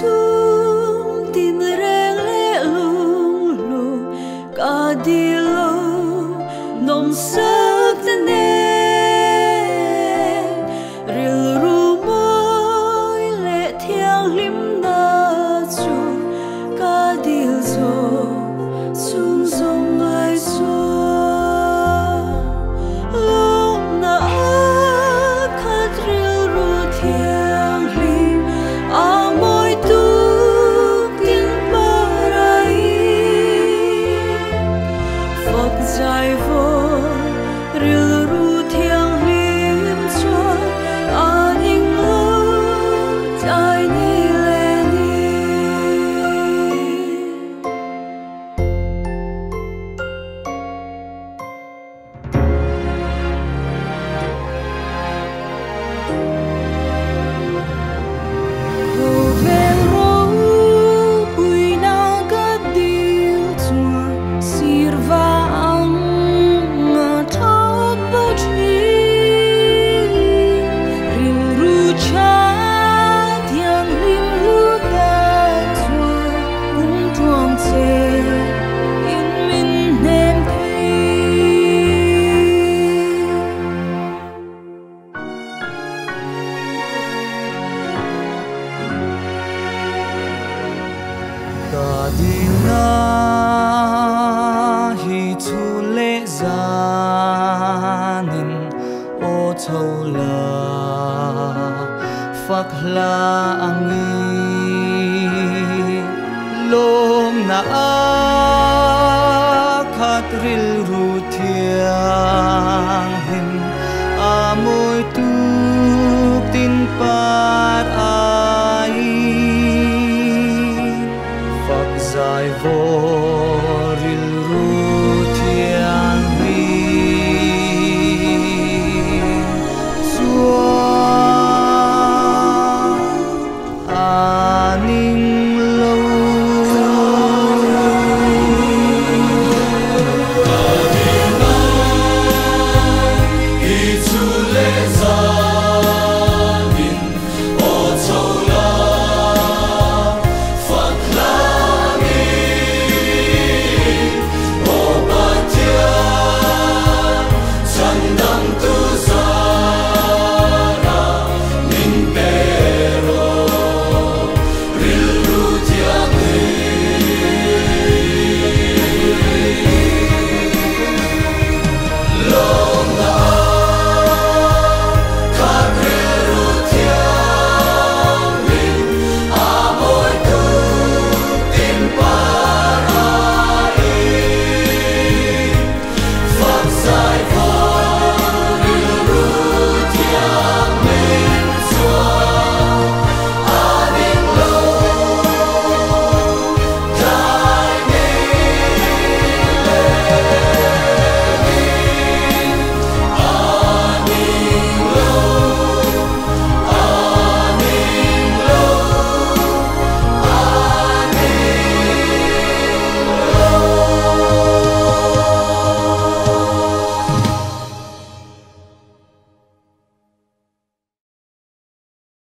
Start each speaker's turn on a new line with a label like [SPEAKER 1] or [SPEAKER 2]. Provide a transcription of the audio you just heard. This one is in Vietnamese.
[SPEAKER 1] Jesus. phak la angi lom na a khatril ru thiang him amoi tu